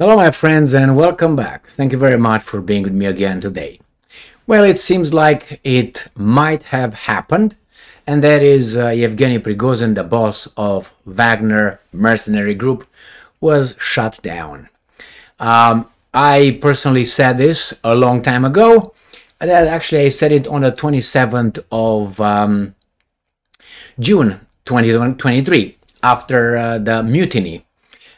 Hello, my friends, and welcome back. Thank you very much for being with me again today. Well, it seems like it might have happened, and that is uh, Yevgeny Prigozhin, the boss of Wagner mercenary group, was shut down. Um, I personally said this a long time ago. That actually, I said it on the 27th of um, June 2023 after uh, the mutiny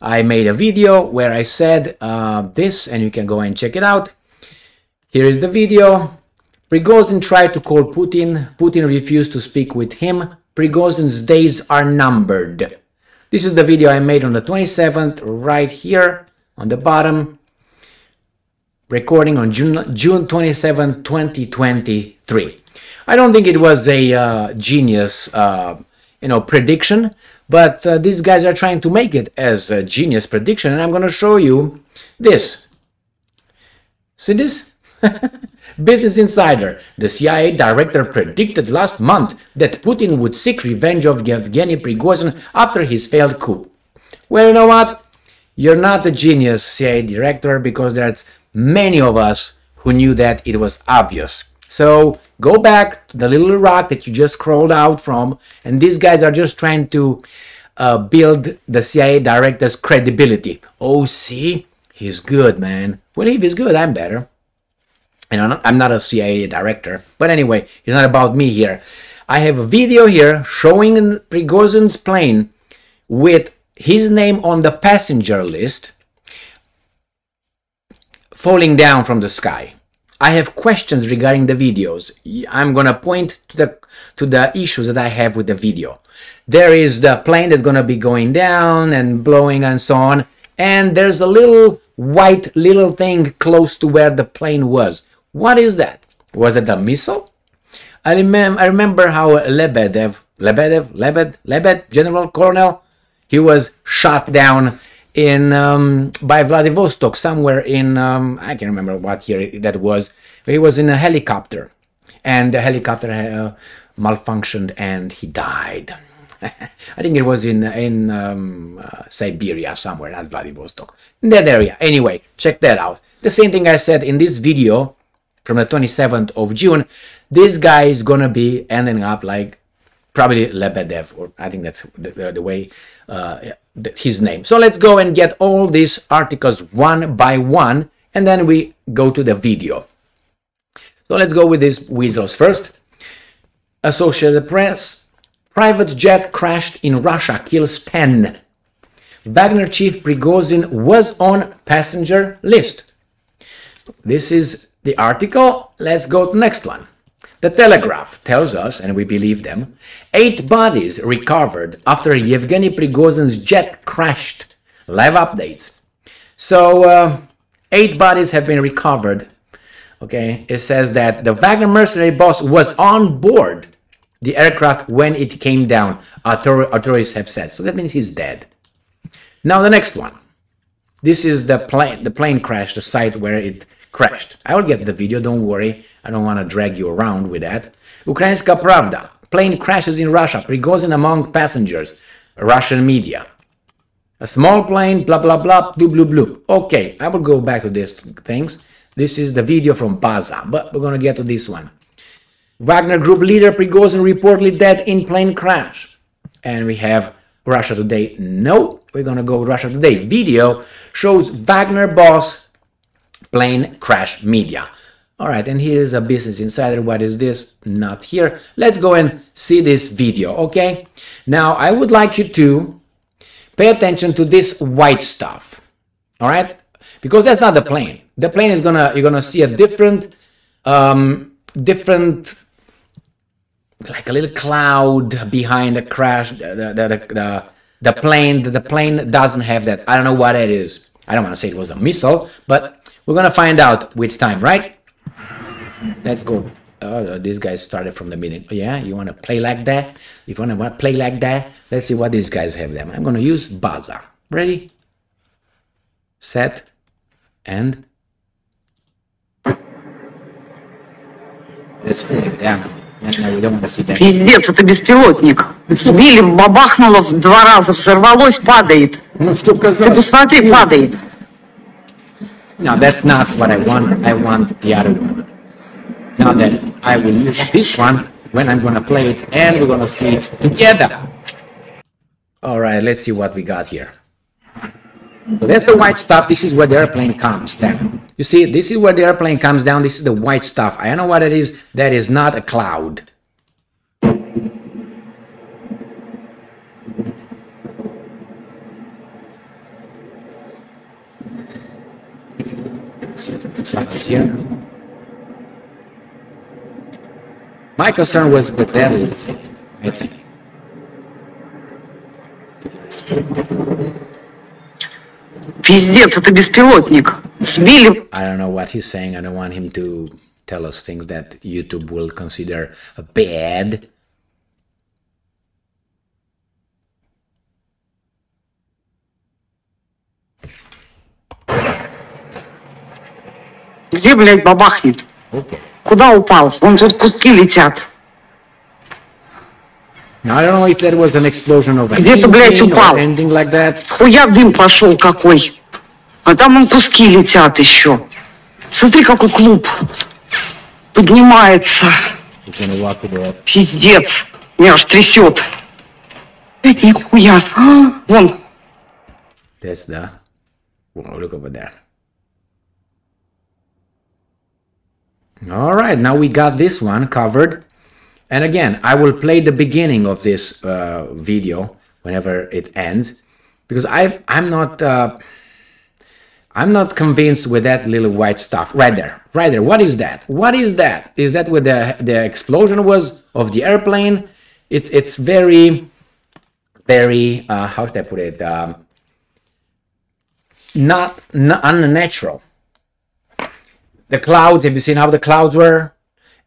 I made a video where I said uh, this, and you can go and check it out. Here is the video. Prigozhin tried to call Putin. Putin refused to speak with him. Prigozhin's days are numbered. This is the video I made on the 27th, right here on the bottom. Recording on June, June 27, 2023. I don't think it was a uh, genius uh, you know prediction but uh, these guys are trying to make it as a genius prediction and i'm going to show you this. See this? Business insider. The cia director predicted last month that putin would seek revenge of yevgeny prigozhin after his failed coup. Well you know what? You're not a genius cia director because there's many of us who knew that it was obvious so go back to the little rock that you just crawled out from, and these guys are just trying to uh, build the CIA director's credibility. Oh, see, he's good, man. Well, if he's good, I'm better. And I'm not, I'm not a CIA director, but anyway, it's not about me here. I have a video here showing Prigozhin's plane with his name on the passenger list falling down from the sky. I have questions regarding the videos. I'm gonna point to the to the issues that I have with the video. There is the plane that's gonna be going down and blowing and so on, and there's a little white little thing close to where the plane was. What is that? Was it a missile? I remember I remember how Lebedev, Lebedev, Lebed, Lebed, General Colonel, he was shot down in um, by Vladivostok, somewhere in um, I can't remember what year that was. He was in a helicopter, and the helicopter uh, malfunctioned and he died. I think it was in in um, uh, Siberia somewhere, not Vladivostok, in that area. Anyway, check that out. The same thing I said in this video from the 27th of June. This guy is gonna be ending up like probably Lebedev, or I think that's the, the way uh, his name. So let's go and get all these articles one by one, and then we go to the video. So let's go with these weasels first. Associated Press, private jet crashed in Russia, kills 10. Wagner chief Prigozhin was on passenger list. This is the article. Let's go to next one. The Telegraph tells us, and we believe them, eight bodies recovered after Yevgeny Prigozhin's jet crashed. Live updates. So, uh, eight bodies have been recovered. Okay, it says that the Wagner mercenary boss was on board the aircraft when it came down, authorities have said. So that means he's dead. Now the next one. This is the plane, the plane crash, the site where it crashed. I will get the video, don't worry. I don't want to drag you around with that. Ukrainska Pravda. Plane crashes in Russia. Prigozhin among passengers. Russian media. A small plane, blah, blah, blah, blue, blue, blue. Okay, I will go back to these things. This is the video from Baza, but we're going to get to this one. Wagner Group leader Prigozhin reportedly dead in plane crash. And we have Russia Today. No, we're going to go Russia Today. Video shows Wagner boss plane crash media. All right, and here is a Business Insider. What is this? Not here. Let's go and see this video, okay? Now, I would like you to pay attention to this white stuff, all right? Because that's not the plane. The plane is gonna, you're gonna see a different, um, different, like a little cloud behind the crash, the, the, the, the, plane, the plane doesn't have that. I don't know what it is. I don't want to say it was a missile, but we're gonna find out with time, right? Let's go. Oh, these guys started from the beginning. Yeah, you want to play like that? If you want to play like that, let's see what these guys have them. I'm going to use Baza. Ready? Set. And... Let's flip down. No, we don't want to see that. Пиздец, это беспилотник. Сбили, бабахнуло в два раза, взорвалось, падает. Ну, что Ты посмотри, падает. Now that's not what I want. I want the other one. Now that I will use this one when I'm gonna play it and we're gonna see it together. All right, let's see what we got here. So that's the white stuff. This is where the airplane comes down. You see, this is where the airplane comes down. This is the white stuff. I don't know what it is. That is not a cloud. See the clouds here. My concern was with that little thing, I think. Пиздец, это беспилотник. Сбили I don't know what he's saying. I don't want him to tell us things that YouTube will consider bad. Где, блядь, бабахнет? Okay. Куда упал? Вон тут куски летят. Где-то, блядь, упал. Like Хуя дым пошел какой. А там он куски летят еще. Смотри, какой клуб. Поднимается. Пиздец. Меня аж трясет. Э, нихуя. А, вон. That's the... Well, look over there. All right, now we got this one covered. And again, I will play the beginning of this uh, video whenever it ends, because I I'm not uh, I'm not convinced with that little white stuff right there, right there. What is that? What is that? Is that where the the explosion was of the airplane? It's it's very very uh, how should I put it? Um, not, not unnatural. The clouds, have you seen how the clouds were?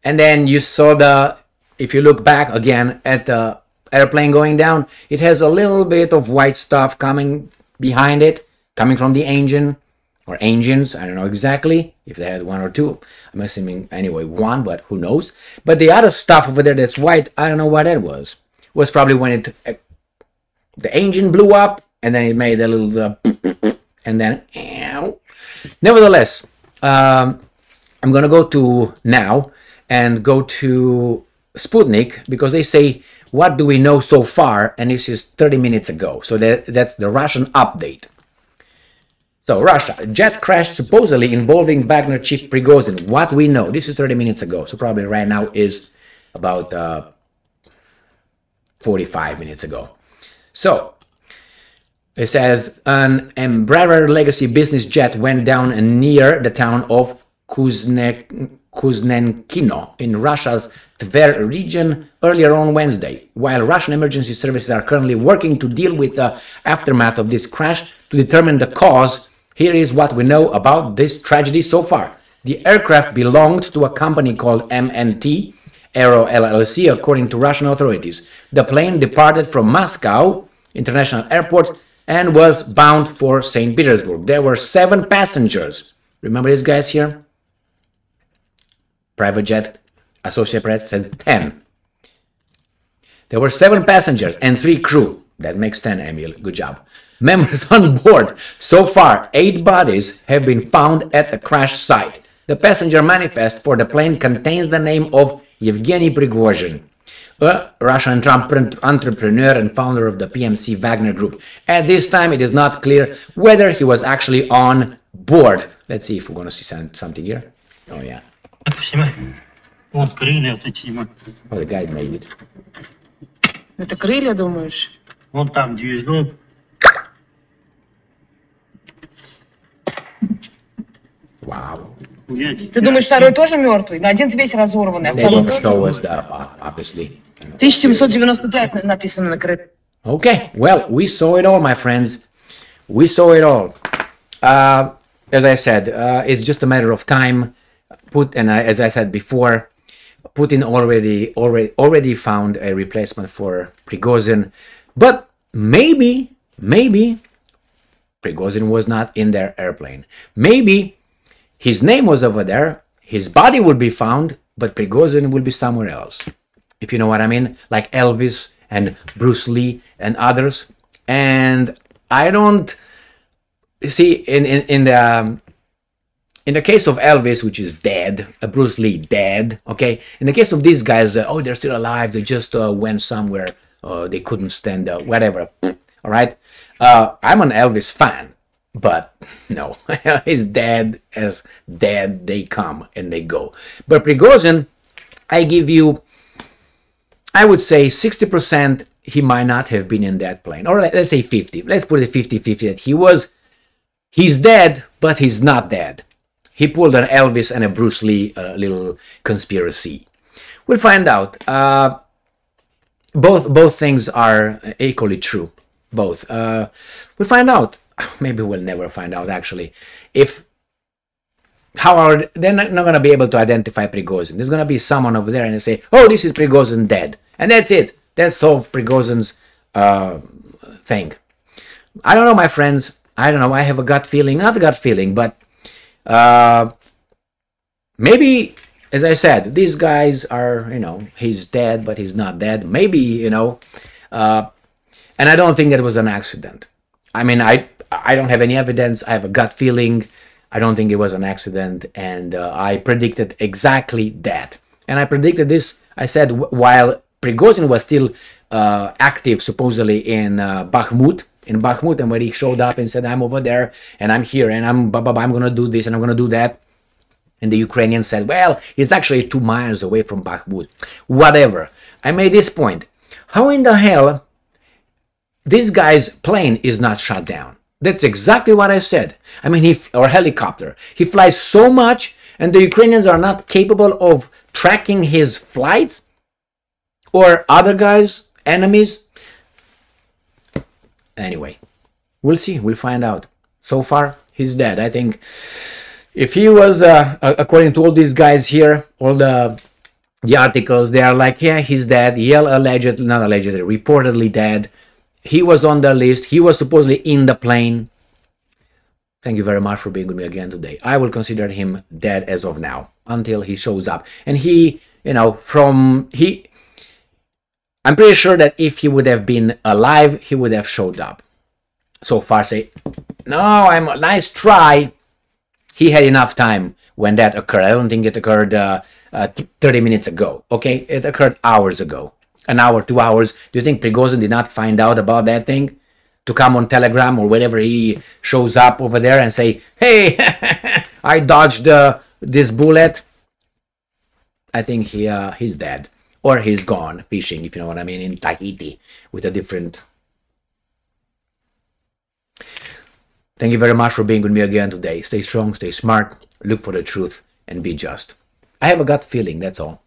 And then you saw the, if you look back again at the airplane going down, it has a little bit of white stuff coming behind it, coming from the engine or engines. I don't know exactly if they had one or two. I'm assuming anyway one, but who knows? But the other stuff over there that's white, I don't know what that was. Was probably when it the engine blew up and then it made a little uh, and then nevertheless um, i'm gonna go to now and go to sputnik because they say what do we know so far? And this is 30 minutes ago. So that, that's the russian update. So russia jet crash supposedly involving wagner chief prigozhin. What we know this is 30 minutes ago. So probably right now is about uh, 45 minutes ago. So it says an Embraer Legacy business jet went down near the town of Kuzne, Kuznenkino in Russia's Tver region earlier on Wednesday. While Russian emergency services are currently working to deal with the aftermath of this crash to determine the cause, here is what we know about this tragedy so far. The aircraft belonged to a company called MNT Aero LLC, according to Russian authorities. The plane departed from Moscow International Airport and was bound for St. Petersburg. There were seven passengers. Remember these guys here? Private jet, Associated Press says 10. There were seven passengers and three crew. That makes 10, Emil. Good job. Members on board. So far, eight bodies have been found at the crash site. The passenger manifest for the plane contains the name of Yevgeny Prigozhin, a Russian entre- entrepreneur and founder of the PMC Wagner Group. At this time, it is not clear whether he was actually on board. Let's see if we're going to see some- something here. Oh, yeah. Это снимай. Вон крылья вот эти снимай. Oh, the guy made it. Это крылья, думаешь? Вон там движок. Wow. Ты думаешь, второй тоже мертвый? На один весь разорванный, а второй тоже? show us that, uh, obviously. 1795 на- написано на крыльях. Okay, well, we saw it all, my friends. We saw it all. Uh, as I said, uh, it's just a matter of time. Put and I, as I said before, Putin already already already found a replacement for Prigozhin, but maybe maybe Prigozhin was not in their airplane. Maybe his name was over there, his body will be found, but Prigozhin will be somewhere else. If you know what I mean, like Elvis and Bruce Lee and others. And I don't see in in, in the um, in the case of Elvis, which is dead, uh, Bruce Lee dead. Okay. In the case of these guys, uh, oh, they're still alive. They just uh, went somewhere. Uh, they couldn't stand whatever. All right. Uh, I'm an Elvis fan, but no, he's dead as dead they come and they go. But Prigozhin, I give you, I would say 60% he might not have been in that plane. Or let- let's say 50. Let's put it 50-50 that he was, he's dead, but he's not dead. He pulled an Elvis and a Bruce Lee uh, little conspiracy. We'll find out. Uh, both both things are equally true. Both. Uh, we'll find out. Maybe we'll never find out actually. If how are they're not, not gonna be able to identify Prigozhin. There's gonna be someone over there and they say, "Oh, this is Prigozhin dead," and that's it. That's solved Prigozhin's uh, thing. I don't know, my friends. I don't know. I have a gut feeling, not a gut feeling, but uh, maybe, as I said, these guys are, you know, he's dead, but he's not dead. Maybe, you know, uh, and I don't think that was an accident. I mean, I I don't have any evidence. I have a gut feeling. I don't think it was an accident, and uh, I predicted exactly that. And I predicted this. I said while Prigozhin was still uh, active, supposedly in uh, Bakhmut, in Bakhmut, and when he showed up and said, "I'm over there, and I'm here, and I'm blah, blah, blah, I'm gonna do this, and I'm gonna do that," and the Ukrainians said, "Well, he's actually two miles away from Bakhmut." Whatever. I made this point. How in the hell this guy's plane is not shot down. That's exactly what I said. I mean, he or helicopter. He flies so much, and the Ukrainians are not capable of tracking his flights, or other guys, enemies. Anyway, we'll see. We'll find out. So far, he's dead. I think if he was, uh, according to all these guys here, all the the articles, they are like, yeah, he's dead. Yell allegedly, not allegedly, reportedly dead. He was on the list. He was supposedly in the plane. Thank you very much for being with me again today. I will consider him dead as of now until he shows up. And he, you know, from he, I'm pretty sure that if he would have been alive, he would have showed up. So far, say, no, I'm a nice try. He had enough time when that occurred. I don't think it occurred uh, uh, 30 minutes ago. Okay, it occurred hours ago an hour, two hours. Do you think Prigozhin did not find out about that thing? To come on Telegram or wherever he shows up over there and say, "Hey, I dodged uh, this bullet." I think he uh, he's dead or he's gone fishing, if you know what I mean, in Tahiti with a different. Thank you very much for being with me again today. Stay strong, stay smart, look for the truth, and be just. I have a gut feeling. That's all.